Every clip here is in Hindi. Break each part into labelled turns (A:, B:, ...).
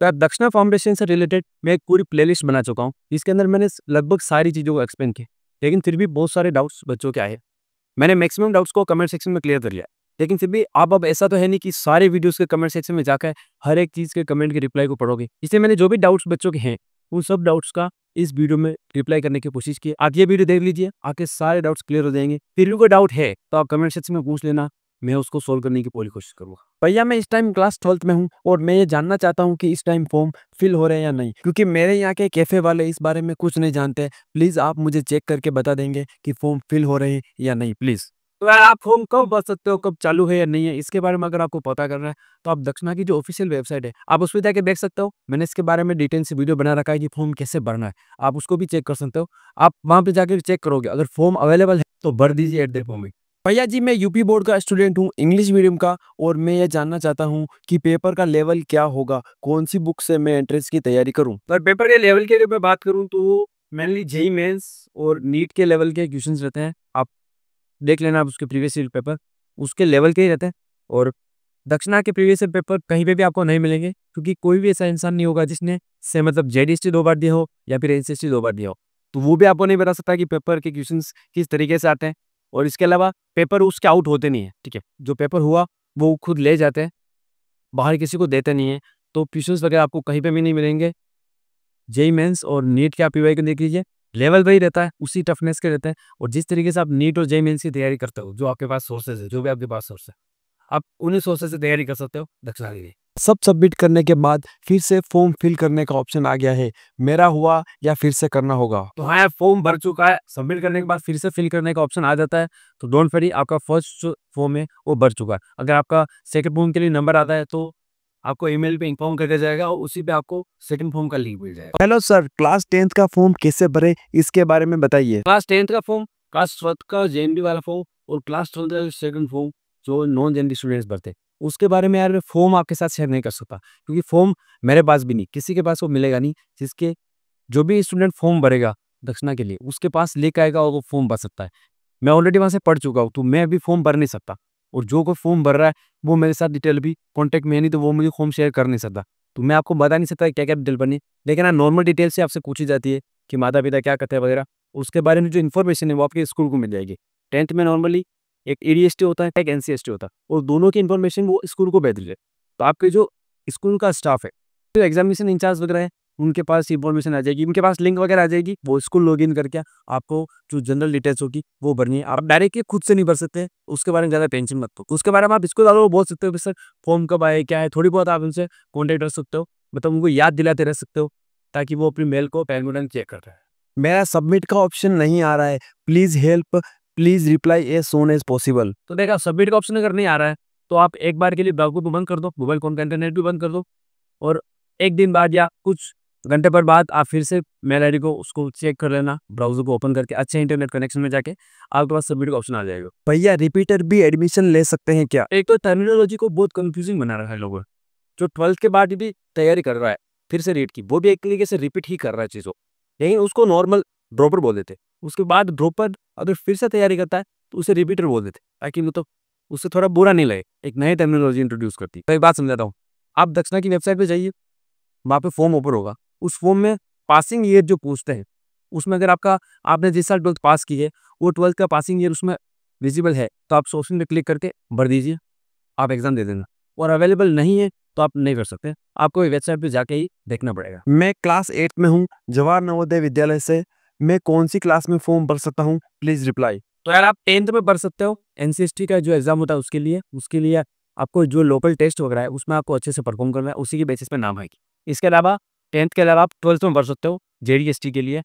A: तो आप दक्षिणा फाउंडेशन से रिलेटेड मैं एक पूरी प्लेलिस्ट बना चुका हूँ। इसके अंदर मैंने लगभग सारी चीज़ों को एक्सप्लेन किया, लेकिन फिर भी बहुत सारे डाउट्स बच्चों के आए मैंने मैक्सिमम डाउट्स को कमेंट सेक्शन में क्लियर कर लिया, लेकिन फिर भी आप अब ऐसा तो है नहीं कि सारे वीडियोस के कमेंट सेक्शन में जाकर हर एक चीज़ के कमेंट के रिप्लाई को पढ़ोगे। इसलिए मैंने जो भी डाउट्स बच्चों के हैं, उन सब डाउट्स का इस वीडियो में रिप्लाई करने की कोशिश की। आप ये वीडियो देख लीजिए आपके सारे डाउट्स क्लियर हो जाएँगे। फिर भी कोई डाउट है तो आप कमेंट सेक्शन में पूछ लेना। मैं उसको सोल्व करने की पूरी कोशिश करूँगा। भैया, मैं इस टाइम क्लास ट्वेल्थ में हूँ और मैं ये जानना चाहता हूँ कि इस टाइम फॉर्म फिल हो रहे हैं या नहीं, क्योंकि मेरे यहाँ के कैफ़े वाले इस बारे में कुछ नहीं जानते प्लीज़ आप मुझे चेक करके बता देंगे कि फॉर्म फिल हो रहे हैं या नहीं प्लीज़ तो आप फॉर्म कब भर सकते हो, कब चालू है या नहीं है, इसके बारे में अगर आपको पता करना है तो आप दक्षिणा की जो ऑफिशियल वेबसाइट है, आप उस पर जाके देख सकते हो। मैंने इसके बारे में डिटेल से वीडियो बना रखा है कि फॉर्म कैसे भरना है। आप उसको भी चेक कर सकते हो। आप वहाँ पे जाकर चेक करोगे। अगर फॉर्म अवेलेबल है तो भर दीजिए एट द फॉर्म भैया जी, मैं यूपी बोर्ड का स्टूडेंट हूँ इंग्लिश मीडियम का, और मैं ये जानना चाहता हूँ कि पेपर का लेवल क्या होगा? कौन सी बुक से मैं एंट्रेंस की तैयारी करूँ? पर पेपर के लेवल के लिए मैं बात करूँ तो मेनली जेई मेन्स और नीट के लेवल के क्वेश्चंस रहते हैं। आप देख लेना आप उसके प्रीवियस ईयर पेपर उसके लेवल के ही रहते हैं। और दक्षिणा के प्रीवियस ईयर पेपर कहीं पे भी आपको नहीं मिलेंगे, क्योंकि कोई भी ऐसा इंसान नहीं होगा जिसने से मतलब जेडीएसटी दो बार दिया हो या फिर एनसीएसटी दो बार दिया हो। तो वो भी आपको नहीं बता सकता कि पेपर के क्वेश्चन किस तरीके से आते हैं। और इसके अलावा पेपर उसके आउट होते नहीं है, ठीक है? जो पेपर हुआ, वो खुद ले जाते हैं, बाहर किसी को देते नहीं है तो क्वेश्चंस वगैरह आपको कहीं पे भी नहीं मिलेंगे। जेई मेंस और नीट के आप पीवाई को देख लीजिए लेवल वही रहता है, उसी टफनेस के रहते हैं, और जिस तरीके से आप नीट और जेई मेंस की तैयारी करते हो, जो आपके पास सोर्सेज है, जो भी आपके पास सोर्स है, आप उन्हीं सोर्सेज से तैयारी कर सकते हो दक्षिणा के लिए। सब सबमिट करने के बाद फिर से फॉर्म फिल करने का ऑप्शन आ गया है। मेरा हुआ या फिर से करना होगा। तो हाँ फॉर्म भर चुका है। सबमिट करने के बाद फिर से फिल करने का ऑप्शन आ जाता है। तो डोंट फेरी आपका फ़र्स्ट फॉर्म है, वो भर चुका है। अगर आपका सेकंड फॉर्म के लिए नंबर आता है तो आपको ईमेल पे इन्फॉर्म करके जाएगा और उसी पे आपको सेकंड फॉर्म का लिंक मिल जाएगा।
B: हेलो सर क्लास टेंथ का फॉर्म कैसे भरे, इसके बारे में बताइए।
A: क्लास टेंथ का फॉर्म क्लास ट्वेल्थ का जेएनडी वाला फॉर्म और क्लास ट्वेल्थ का सेकंड फॉर्म जो नॉन जेएनडी स्टूडेंट्स भरते। उसके बारे में यार मैं फॉर्म आपके साथ शेयर नहीं कर सकता, क्योंकि फॉर्म मेरे पास भी नहीं, किसी के पास वो मिलेगा नहीं, जिसके, जो भी स्टूडेंट फॉर्म भरेगा दक्षिणा के लिए, उसके पास लेकर आएगा और वो फॉर्म भर सकता है। मैं ऑलरेडी वहाँ से पढ़ चुका हूँ तो मैं अभी फॉर्म भर नहीं सकता, और जो कोई फॉर्म भर रहा है, वो मेरे साथ डिटेल भी कॉन्टैक्ट में नहीं तो वो मुझे फॉर्म शेयर कर नहीं सकता। तो मैं आपको बता नहीं सकता क्या क्या डिटेल बनी लेकिन हाँ नॉर्मल डिटेल से आपसे पूछी जाती है कि माता पिता क्या करते हैं वगैरह, उसके बारे में जो इन्फॉर्मेशन है वो आपके स्कूल को मिल जाएगी। टेंथ में नॉर्मली एक ई होता है, एक एनसीएसटी होता है, और दोनों की इन्फॉर्मेशन वो स्कूल को भेज दीजिए तो आपके जो स्कूल का स्टाफ है, जो एग्जामिनेशन इंचार्ज वगैरह है, उनके पास इन्फॉर्मेशन आ जाएगी, उनके पास लिंक वगैरह आ जाएगी, वो स्कूल लॉग इन करके आपको जो जनरल डिटेल्स होगी, वो भरनी है। आप डायरेक्ट खुद से नहीं भर सकते, उसके बारे में ज़्यादा टेंशन मत हो उसके बारे में आप स्कूल वालों को बोल सकते हो सर फॉर्म कब आए, क्या है? थोड़ी बहुत आप उनसे कॉन्टेक्ट कर सकते हो मतलब उनको याद दिलाते रह सकते हो, ताकि वो अपनी मेल को पैन चेक कर रहे हैं।
B: मेरा सबमिट का ऑप्शन नहीं आ रहा है। Please help please reply as soon as possible
A: तो देखा सबमिट का ऑप्शन अगर नहीं आ रहा है तो आप एक बार के लिए ब्राउज़र को बंद कर दो मोबाइल फ़ोन का इंटरनेट भी बंद कर दो और एक दिन बाद या कुछ घंटे पर बाद आप फिर से मेल आईडी को उसको चेक कर लेना ब्राउज़र को ओपन करके अच्छे इंटरनेट कनेक्शन में जाके आपके पास सबमिट का ऑप्शन आ जाएगा।
B: भैया रिपीटर भी एडमिशन ले सकते हैं क्या?
A: एक तो टर्मिनोलॉजी को बहुत कंफ्यूजिंग बना रखा है लोगों जो ट्वेल्थ के बाद भी तैयारी कर रहा है फिर से रीट की वो भी एक तरीके से रिपीट ही कर रहा है चीज़ों लेकिन उसको नॉर्मल ड्रॉपर बोल देते। उसके बाद ड्रॉपर अगर फिर से तैयारी करता है तो उसे रिपीटर बोल देते ताकि मतलब उससे थोड़ा बुरा नहीं लगे, एक नई टेक्नोलॉजी इंट्रोड्यूस करती है। तो बात समझाता हूँ, आप दक्षिणा की वेबसाइट पे जाइए, वहाँ पे फॉर्म ओपन होगा। उस फॉर्म में पासिंग ईयर जो पूछते हैं, उसमें अगर आपका, आपने जिस साल ट्वेल्थ पास की है, वो ट्वेल्थ का पासिंग ईयर उसमें विजिबल है तो आप सोशल में क्लिक करके भर दीजिए, आप एग्ज़ाम दे देना। और अवेलेबल नहीं है तो आप नहीं कर सकते, आपको वेबसाइट पे जाके ही देखना पड़ेगा।
B: मैं क्लास एट में हूँ, जवाहर नवोदय विद्यालय से मैं कौन सी क्लास में फॉर्म भर सकता हूँ? प्लीज़ रिप्लाई
A: तो यार, आप टेंथ में भर सकते हो। एनसीएसटी का जो एग्ज़ाम होता है उसके लिए उसके लिए आपको जो लोकल टेस्ट वगैरह है, उसमें आपको अच्छे से परफॉर्म करना है, उसी के बेसिस पे नाम आएगी। इसके अलावा टेंथ के अलावा आप ट्वेल्थ में भर सकते हो जेडीएसटी के लिए।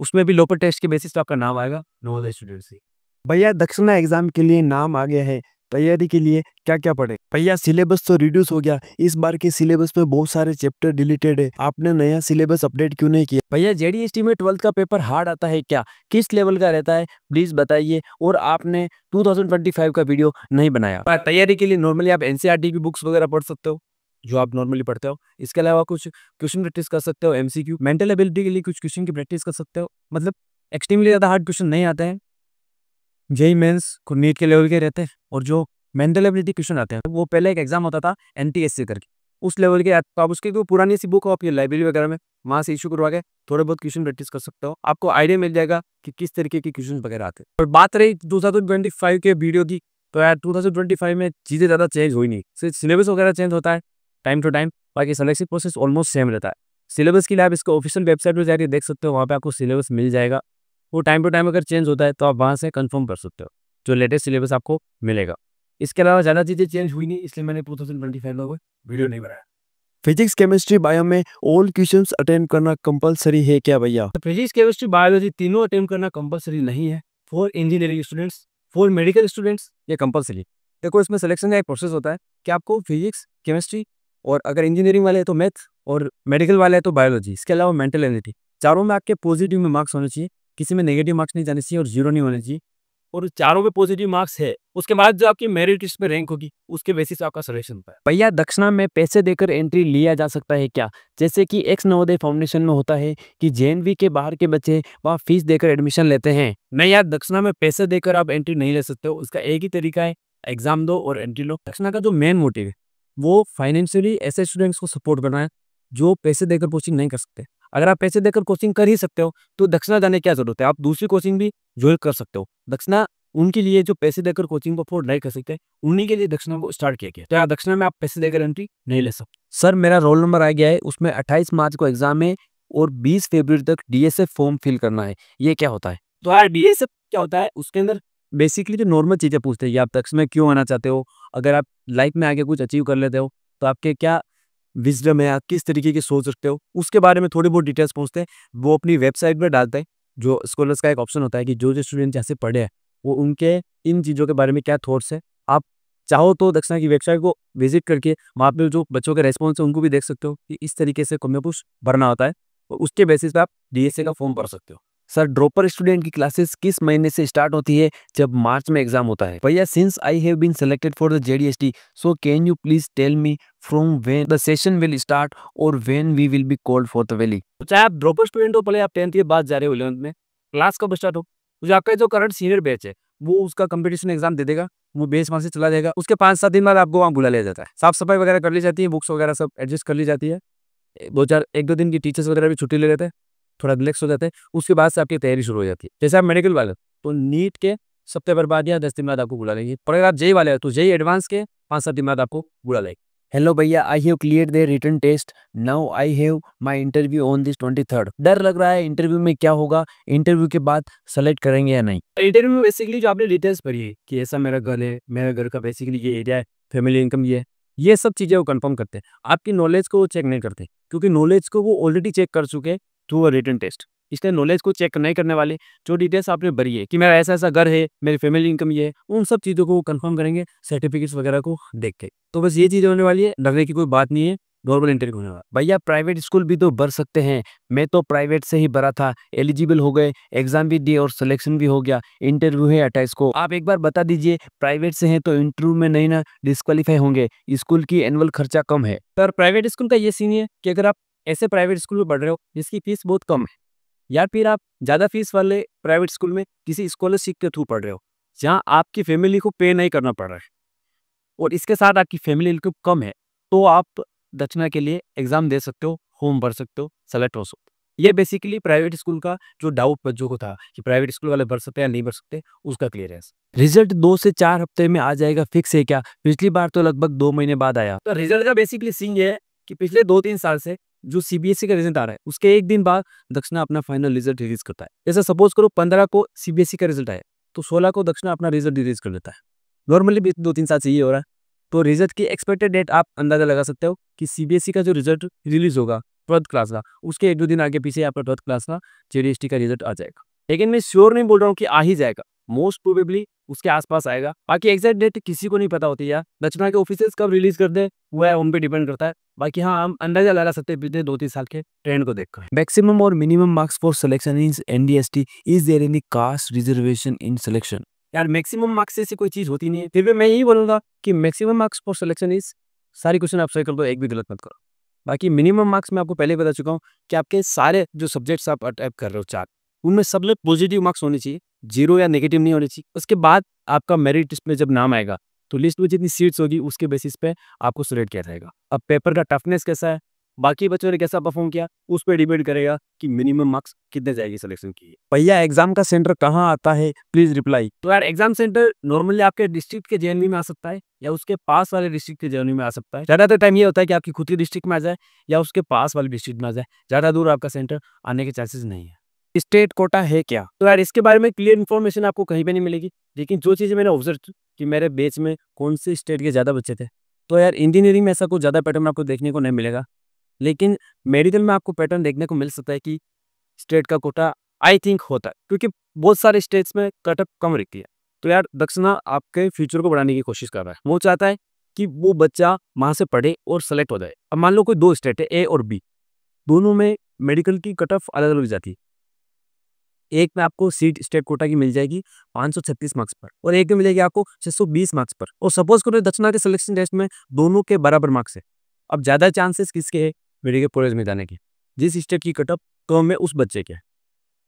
A: उसमें भी लोकल टेस्ट के बेसिस पे आपका नाम आएगा नवोदय स्टूडेंट से
B: भैया, दक्षिणा एग्ज़ाम के लिए नाम आ गया है। तैयारी के लिए क्या क्या पढ़े? भैया सिलेबस तो रिड्यूस हो गया। इस बार के सिलेबस में बहुत सारे चैप्टर डिलीटेड है। आपने नया सिलेबस अपडेट क्यों नहीं किया?
A: भैया जेडीएसटी में ट्वेल्थ का पेपर हार्ड आता है क्या? किस लेवल का रहता है? प्लीज़ बताइए। और आपने 2025 का वीडियो नहीं बनाया। तैयारी के लिए नॉर्मली आप एनसीईआरटी की बुक्स वगैरह पढ़ सकते हो, जो आप नॉर्मली पढ़ते हो। इसके अलावा कुछ क्वेश्चन प्रैक्टिस कर सकते हो एमसीक्यू मेंटल एबिलिटी के लिए कुछ क्वेश्चन की प्रैक्टिस कर सकते हो। मतलब एक्सट्रीमली ज़्यादा हार्ड क्वेश्चन नहीं आते हैं। जेई मेंस नीट के लेवल के रहते हैं। और जो मेंटल एबिलिटी क्वेश्चन आते हैं, वो पहले एक एग्ज़ाम होता था एन करके। उस लेवल के तो आप उसकी कोई पुरानी सी बुक हो आपकी लाइब्रेरी वगैरह में, वहाँ से इशू करवा के थोड़े बहुत क्वेश्चन प्रैक्टिस कर सकते हो। आपको आइडिया मिल जाएगा कि किस तरीके के क्वेश्चन वगैरह आते हैं। और बात रही टू थाउज़ेंड के वीडियो की तो यार 2025 में चीज़ें ज़्यादा चेंज हुई नहीं। सिर्फ़ सिलेबस वगैरह चेंज होता है टाइम टू टाइम बाकी सिलेक्शन प्रोसेस ऑलमोस्ट सेम रहता है। सिलेबस के लिए आप इसको ऑफिशियल वेबसाइट पर जाकर देख सकते हो, वहाँ पे आपको सिलेबस मिल जाएगा। वो टाइम टू टाइम अगर चेंज होता है तो आप वहाँ से कंफर्म कर सकते हो। जो लेटेस्ट सिलेबस आपको मिलेगा। इसके अलावा ज़्यादा चीज़ें चेंज हुई नहीं इसलिए मैंने टू थाउज़ेंड ट्वेंटी फाइव में वीडियो नहीं बनाया।
B: फिजिक्स केमिस्ट्री बायो में ऑल क्वेश्चंस अटेंड करना कंपलसरी है क्या भैया?
A: फिजिक्स केमिस्ट्री बायोलॉजी तीनों अटेंड करना कंपलसरी नहीं है। For engineering students for medical students ये कंपलसरी देखो इसमें सिलेक्शन का एक प्रोसेस होता है कि आपको फिजिक्स केमिस्ट्री और अगर इंजीनियरिंग वाले हैं तो मैथ और मेडिकल वाले हैं तो बायोलॉजी इसके अलावा मेंटल एलिटी चारों में आपके पॉजिटिव में मार्क्स होने चाहिए किसी में नेगेटिव मार्क्स नहीं जाने चाहिए और ज़ीरो नहीं होने चाहिए। और चारों में पॉजिटिव मार्क्स है। उसके बाद जो आपकी मेरिट लिस्ट में रैंक होगी, उसके बेसिस आपका सिलेक्शन होता है।
B: भैया, दक्षिणा में पैसे देकर एंट्री लिया जा सकता है क्या? जैसे कि एक्स नवोदय फाउंडेशन में होता है कि जेएनवी के बाहर के बच्चे वहाँ फ़ीस देकर एडमिशन लेते हैं।
A: नहीं यार, दक्षिणा में पैसे देकर आप एंट्री नहीं ले सकते हो। उसका एक ही तरीका है एग्ज़ाम दो और एंट्री लो। दक्षिणा का जो मेन मोटिव है, वो फाइनेंशियली ऐसे स्टूडेंट्स को सपोर्ट करना है, जो पैसे देकर कोचिंग नहीं कर सकते। अगर आप पैसे देकर कोचिंग कर ही सकते हो तो दक्षिणा जाने की क्या ज़रूरत है? आप दूसरी कोचिंग भी ज्वाइन कर सकते हो। दक्षिणा उनके लिए जो पैसे देकर कोचिंग को अफोर्ड नहीं कर सकते, उन्हीं के लिए दक्षिणा को स्टार्ट किया गया। तो यहाँ दक्षिणा में आप पैसे देकर एंट्री नहीं ले सकते।
B: सर, मेरा रोल नंबर आ गया है, उसमें 28 मार्च को एग्ज़ाम है और 20 फरवरी तक डीएसएफ फॉर्म फिल करना है। ये क्या होता है?
A: तो यार डीएसएफ क्या होता है? उसके अंदर बेसिकली जो नॉर्मल चीज़ें पूछते हैं आप दक्षिण में क्यों आना चाहते हो? अगर आप लाइफ में आगे कुछ अचीव कर लेते हो तो आपके क्या विजडम है, आप किस तरीके की सोच रखते हो, उसके बारे में थोड़ी बहुत डिटेल्स पूछते हैं। वो अपनी वेबसाइट पर डालते हैं, जो स्कॉलर्स का एक ऑप्शन होता है कि जो जो स्टूडेंट जैसे पढ़े हैं, वो उनके इन चीज़ों के बारे में क्या थॉट्स है। आप चाहो तो दक्षिणा की वेबसाइट को विज़िट करके वहाँ पे जो बच्चों के रेस्पॉन्स है, उनको भी देख सकते हो कि इस तरीके से कम्योपुश भरना होता है, और उसके बेसिस पे आप डीएसए का फॉर्म भर सकते हो।
B: सर, ड्रॉपर स्टूडेंट की क्लासेस किस महीने से स्टार्ट होती है? जब मार्च में एग्ज़ाम होता है। भैया since I have been selected for the JDST so can you please tell me from when the session will start और when we will be called for the valley
A: चाहे आप ड्रॉपर स्टूडेंट हो पहले आप टेंथ के बाद जा रहे हो इलेवंथ में क्लास कब स्टार्ट हो? आपका जो करंट सीनियर बैच है, वो उसका कंपटीशन एग्ज़ाम दे देगा, वो बेस वहाँ से चला जाएगा, उसके पाँच सात दिन बाद आपको वहाँ बुला लिया जाता है। साफ़ सफ़ाई वगैरह कर ली जाती है बुक्स वगैरह सब एडजस्ट कर ली जाती है। दो चार, एक दो दिन की टीचर्स वगैरह भी छुट्टी ले लेते हैं। थोड़ा रिलैक्स हो जाते हैं उसके बाद से आपकी तैयारी शुरू हो जाती है। जैसे आप मेडिकल वाले तो नीट के सप्ताह बाद या दस दिन बाद आपको बुला लेंगे। पर अगर आप जेई वाले हो तो जेई एडवांस के पाँच सात दिन बाद आपको बुला लेंगे।
B: हेलो भैया I have clear the written test now I have my interview on this twenty third डर लग रहा है इंटरव्यू में क्या होगा इंटरव्यू के बाद सेलेक्ट करेंगे या नहीं?
A: इंटरव्यू में बेसिकली जो आपने डिटेल्स भरी है कि ऐसा मेरा घर है मेरे घर का बेसिकली ये एरिया है फैमिली इनकम ये है ये सब चीज़ें वो कंफर्म करते हैं। आपकी नॉलेज को वो चेक नहीं करते क्योंकि नॉलेज को वो ऑलरेडी चेक कर चुके थ्रू अ रिटर्न टेस्ट इसलिए नॉलेज को चेक नहीं करने वाले, जो डिटेल्स आपने भरी है, कि मेरा ऐसा ऐसा घर है, मेरी फैमिली इनकम ये है, उन सब चीज़ों को कंफर्म करेंगे सर्टिफिकेट्स वगैरह को देख के। तो बस ये चीज़ होने वाली है डरने की कोई बात नहीं है नॉर्मल इंटरव्यू होने वाला।
B: भैया प्राइवेट स्कूल भी तो भर सकते हैं। मैं तो प्राइवेट से ही भरा था एलिजिबल हो गए एग्ज़ाम भी दिए और सिलेक्शन भी हो गया इंटरव्यू है अट्ठाईस को। आप एक बार बता दीजिए प्राइवेट से हैं तो इंटरव्यू में नहीं ना डिस्कालीफाई होंगे स्कूल की एनुअल खर्चा कम है।
A: सर प्राइवेट स्कूल का ये सीन है कि अगर आप ऐसे प्राइवेट स्कूल में पढ़ रहे हो, जिसकी फ़ीस बहुत कम है। या फिर आप ज़्यादा फ़ीस वाले प्राइवेट स्कूल में किसी स्कॉलरशिप के थ्रू पढ़ रहे हो, जहाँ आपकी फैमिली को पे नहीं करना पड़ रहा है। और इसके साथ आपकी फैमिली इनकम कम है तो आप दक्षिणा के लिए एग्ज़ाम दे सकते हो फॉर्म भर सकते हो सेलेक्ट हो सकते हो ये बेसिकली प्राइवेट स्कूल का जो डाउट बच्चों को था कि प्राइवेट स्कूल वाले भर सकते हैं या नहीं भर सकते, उसका क्लियर है
B: रिज़ल्ट दो से चार हफ़्ते में आ जाएगा फिक्स है क्या? पिछली बार तो लगभग दो महीने बाद आया।
A: तो रिज़ल्ट का बेसिकली सीन ये है कि पिछले दो तीन साल से जो सीबीएसई e का रिज़ल्ट आ रहा है, उसके एक दिन बाद दक्षिणा अपना फाइनल रिज़ल्ट रिलीज़ करता है। जैसे सपोज़ करो पंद्रह को सीबीएसई e का रिज़ल्ट आया तो सोलह को दक्षिणा अपना रिज़ल्ट रिलीज़ कर देता है। नॉर्मली भी दो तीन साल से ये हो रहा है। तो रिज़ल्ट की एक्सपेक्टेड डेट आप अंदाज़ा लगा सकते हो कि सीबीएसई e का जो रिज़ल्ट रिलीज़ होगा ट्वेल्थ क्लास का, उसके एक दो दिन आगे पीछे आपका ट्वेल्थ क्लास का जेडीएसटी का रिज़ल्ट आ जाएगा। लेकिन मैं श्योर नहीं बोल रहा हूँ कि आ ही जाएगा। मोस्ट प्रोबेबली उसके आसपास आएगा। बाकी एग्जैक्ट डेट किसी को नहीं पता होती यार। दक्षिणा के ऑफ़िस कब रिलीज़ कर दे वो है उन पर डिपेंड करता है। बाकी हाँ हम अंदाज़ा लगा सकते हैं पिछले दो तीन साल के ट्रेंड को देखकर।
B: मैक्सिमम और minimum marks for selection in NDST is there any caste reservation in selection
A: यार मैक्सिमम मार्क्स ऐसी कोई चीज़ होती नहीं है। फिर भी मैं यही बोलूँगा कि maximum marks for selection is सारी क्वेश्चन आप सही कर दो एक भी गलत मत करो। बाकी मिनिमम मार्क्स मैं आपको पहले बता चुका हूँ कि आपके सारे जो सब्जेक्ट्स आप अटैप कर रहे हो चार। उनमें सब में पॉजिटिव मार्क्स होने चाहिए ज़ीरो या नेगेटिव नहीं होने चाहिए। उसके बाद आपका मेरिट लिस्ट में जब नाम आएगा तो लिस्ट में जितनी सीट्स होगी, उसके बेसिस पे आपको सिलेक्ट किया जाएगा। अब पेपर का टफनेस कैसा है? बाकी बच्चों ने कैसा परफॉर्म किया? उस पर डिपेंड करेगा कि मिनिमम मार्क्स कितने जाएगी सिलेक्शन की भैया एग्ज़ाम का सेंटर कहाँ आता है? प्लीज़ रिप्लाई तो यार एग्ज़ाम सेंटर नॉर्मली आपके डिस्ट्रिक्ट के जेएनवी में आ सकता है, या उसके पास वाले डिस्ट्रिक्ट के जेएनवी में आ सकता है। ज़्यादातर टाइम ये होता है कि आपकी खुद की डिस्ट्रिक्ट में आ जाए, या उसके पास वाले डिस्ट्रिक्ट में आ जाए। ज़्यादा दूर आपका सेंटर आने के चांसेस नहीं है। स्टेट कोटा है क्या? तो यार इसके बारे में क्लियर इन्फॉर्मेशन आपको कहीं पे नहीं मिलेगी। लेकिन जो चीज़ें मैंने ऑब्ज़र्व कि मेरे बेच में कौन से स्टेट के ज़्यादा बच्चे थे। तो यार इंजीनियरिंग में ऐसा कुछ ज़्यादा पैटर्न आपको देखने को नहीं मिलेगा। लेकिन मेडिकल में आपको पैटर्न देखने को मिल सकता है कि स्टेट का कोटा आई थिंक होता है। क्योंकि बहुत सारे स्टेट्स में कटअप कम रहती है। तो यार दक्षिणा आपके फ्यूचर को बढ़ाने की कोशिश कर रहा है। वो चाहता है कि वो बच्चा वहाँ से पढ़े और सेलेक्ट हो जाए। अब मान लो कोई दो स्टेट है ए और बी दोनों में मेडिकल की कट ऑफ़ अलग अलग जाती है। एक में आपको सीट स्टेट कोटा की मिल जाएगी 536 मार्क्स पर और एक में मिलेगी आपको 620 मार्क्स पर। और सपोज़ करो दक्षिणा के सिलेक्शन टेस्ट में दोनों के बराबर मार्क्स है। अब ज़्यादा चांसेस किसके है? मेडिकल कॉलेज में जाने के। जिस स्टेट की कटअप कम है उस बच्चे के।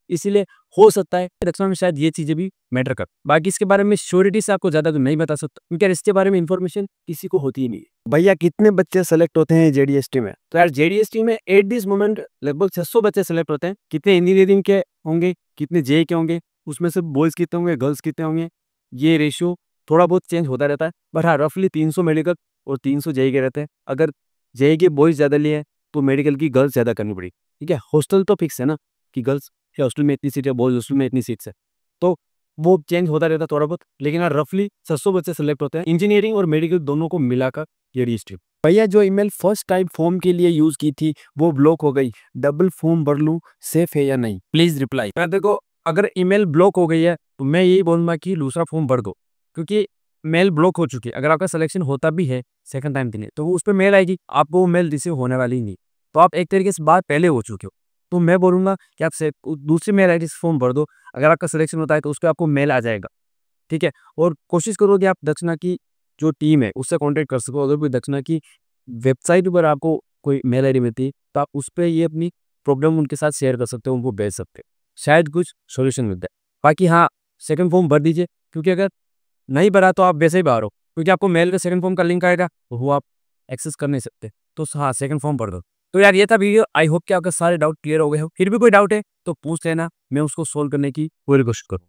A: इसीलिए हो सकता है दक्षिणा में शायद ये चीज़ें भी मैटर कर। बाकी इसके बारे में श्योरिटी से आपको ज़्यादा तो नहीं बता सकता। क्योंकि इसके बारे में इन्फॉर्मेशन किसी को होती ही नहीं है।
B: भैया कितने बच्चे सेलेक्ट होते हैं जेडीएसटी में?
A: तो यार जेडीएसटी में एट दिस मोमेंट लगभग 600 बच्चे सेलेक्ट होते हैं। कितने इंजीनियरिंग के होंगे कितने जे के होंगे उसमें से बॉयज़ कितने होंगे गर्ल्स कितने होंगे ये रेशियो थोड़ा बहुत चेंज होता रहता है। बट हाँ रफली तीन मेडिकल और तीन सौ के रहते हैं। अगर जे के बॉयज़ ज़्यादा लिए तो मेडिकल की गर्ल्स ज़्यादा करनी पड़ी। ठीक है? हॉस्टल तो फिक्स है ना कि गर्ल्स हॉस्टल में इतनी सीट है बॉयज़ हॉस्टल में इतनी सीट्स है। तो वो चेंज होता रहता है थोड़ा बहुत लेकिन यार रफली सौ बच्चे सेलेक्ट होते हैं। इंजीनियरिंग और मेडिकल दोनों को मिलाकर ये स्ट्रीम
B: भैया, जो ईमेल फ़र्स्ट टाइम फॉर्म के लिए यूज़ की थी, वो ब्लॉक हो गई। डबल फॉर्म भर लूँ सेफ़ है या नहीं? प्लीज़ रिप्लाई मैं
A: देखो, अगर ईमेल ब्लॉक हो गई है तो मैं यही बोलूँगा कि दूसरा फॉर्म भर दो, क्योंकि मेल ब्लॉक हो चुकी है। अगर आपका सिलेक्शन होता भी है सेकंड टाइम के लिए तो उस पर मेल आएगी। आपको वो मेल रिसीव होने वाली नहीं। तो आप एक तरीके से बात पहले हो चुके हो। तो मैं बोलूँगा कि आप से दूसरी मेल आई फॉर्म भर दो। अगर आपका सिलेक्शन होता है तो उस पर आपको मेल आ जाएगा। ठीक है? और कोशिश करो कि आप दक्षिणा की जो टीम है उससे कॉन्टेक्ट कर सको। अगर कोई दक्षिणा की वेबसाइट पर आपको कोई मेल आईडी मिलती है तो आप उस पर ये अपनी प्रॉब्लम उनके साथ शेयर कर सकते हो, उनको भेज सकते हो। शायद कुछ सोल्यूशन मिलता है बाकी हाँ सेकंड फॉर्म भर दीजिए, क्योंकि अगर नहीं भरा तो आप वैसे ही बाहर हो। क्योंकि आपको मेल का सेकंड फॉर्म का लिंक आएगा, वो आप एक्सेस कर नहीं सकते। तो हाँ सेकंड फॉर्म भर दो। तो यार ये था वीडियो। आई होप कि आपका सारे डाउट क्लियर हो गए हो। फिर भी कोई डाउट है तो पूछ लेना। मैं उसको सोल्व करने की पूरी कोशिश करूँ